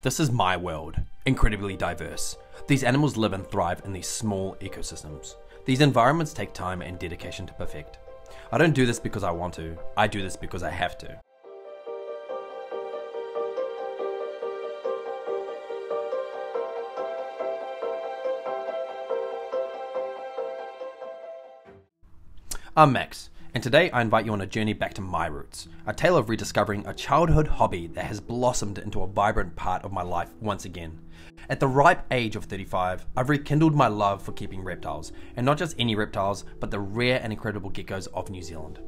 This is my world, incredibly diverse. These animals live and thrive in these small ecosystems. These environments take time and dedication to perfect. I don't do this because I want to, I do this because I have to. I'm Max, and today I invite you on a journey back to my roots, a tale of rediscovering a childhood hobby that has blossomed into a vibrant part of my life once again. At the ripe age of 35, I've rekindled my love for keeping reptiles, and not just any reptiles, but the rare and incredible geckos of New Zealand.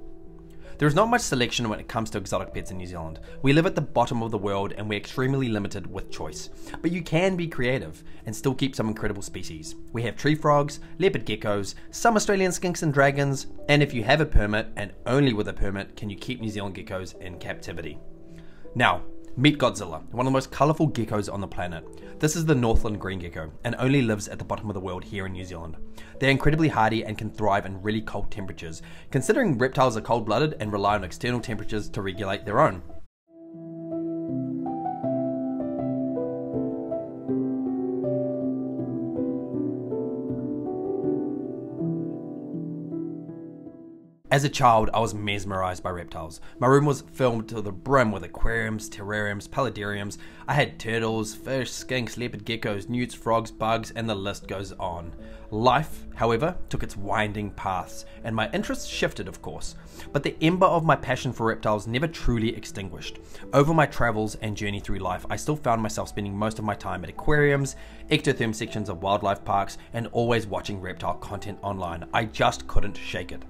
There is not much selection when it comes to exotic pets in New Zealand. We live at the bottom of the world and we're extremely limited with choice. But you can be creative and still keep some incredible species. We have tree frogs, leopard geckos, some Australian skinks and dragons, and if you have a permit, and only with a permit, can you keep New Zealand geckos in captivity. Now, Meet Godzilla, one of the most colourful geckos on the planet. This is the Northland green gecko and only lives at the bottom of the world here in New Zealand. They're incredibly hardy and can thrive in really cold temperatures, considering reptiles are cold blooded and rely on external temperatures to regulate their own. As a child, I was mesmerized by reptiles. My room was filled to the brim with aquariums, terrariums, paludariums. I had turtles, fish, skinks, leopard geckos, newts, frogs, bugs, and the list goes on. Life, however, took its winding paths, and my interests shifted, of course. But the ember of my passion for reptiles never truly extinguished. Over my travels and journey through life, I still found myself spending most of my time at aquariums, ectotherm sections of wildlife parks, and always watching reptile content online. I just couldn't shake it.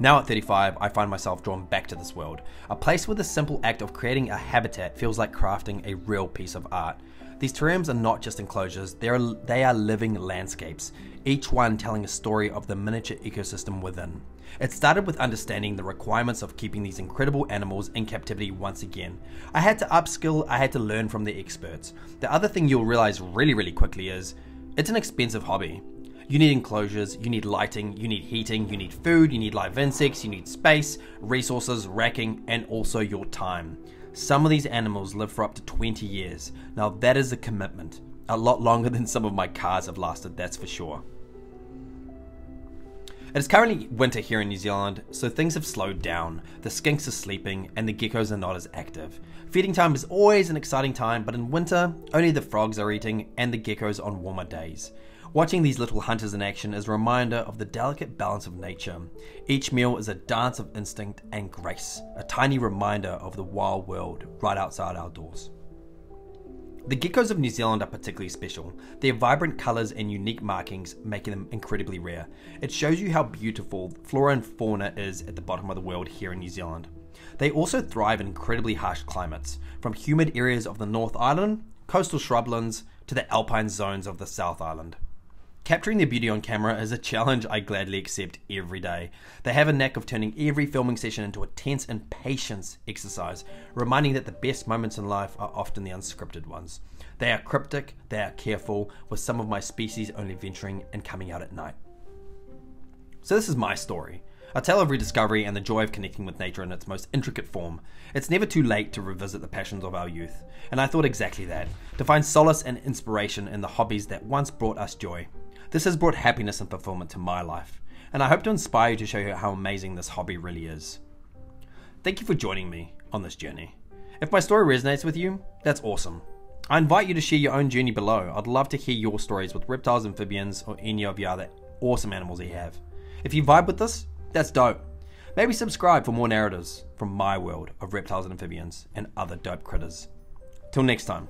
Now at 35, I find myself drawn back to this world, a place where the simple act of creating a habitat feels like crafting a real piece of art. These terrariums are not just enclosures, they are, they are living landscapes, each one telling a story of the miniature ecosystem within. It started with understanding the requirements of keeping these incredible animals in captivity once again. I had to upskill, I had to learn from the experts. The other thing you'll realize really, really quickly is it's an expensive hobby. You need enclosures, you need lighting, you need heating, you need food, you need live insects, you need space, resources, racking, and also your time. Some of these animals live for up to 20 years. Now that is a commitment. A lot longer than some of my cars have lasted, that's for sure. It is currently winter here in New Zealand, so things have slowed down. The skinks are sleeping and the geckos are not as active. Feeding time is always an exciting time, but in winter, only the frogs are eating and the geckos on warmer days. Watching these little hunters in action is a reminder of the delicate balance of nature. Each meal is a dance of instinct and grace, a tiny reminder of the wild world right outside our doors. The geckos of New Zealand are particularly special. Their vibrant colours and unique markings making them incredibly rare. It shows you how beautiful flora and fauna is at the bottom of the world here in New Zealand. They also thrive in incredibly harsh climates, from humid areas of the North Island, coastal shrublands, to the alpine zones of the South Island. Capturing their beauty on camera is a challenge I gladly accept every day. They have a knack of turning every filming session into a tense and patience exercise, reminding that the best moments in life are often the unscripted ones. They are cryptic, they are careful, with some of my species only venturing and coming out at night. So, this is my story. A tale of rediscovery and the joy of connecting with nature in its most intricate form. It's never too late to revisit the passions of our youth, and I thought exactly that to find solace and inspiration in the hobbies that once brought us joy. This has brought happiness and fulfillment to my life, and I hope to inspire you to show you how amazing this hobby really is. Thank you for joining me on this journey. If my story resonates with you, that's awesome. I invite you to share your own journey below. I'd love to hear your stories with reptiles, amphibians, or any of your other awesome animals you have. If you vibe with this, that's dope. Maybe subscribe for more narratives from my world of reptiles and amphibians and other dope critters. Till next time.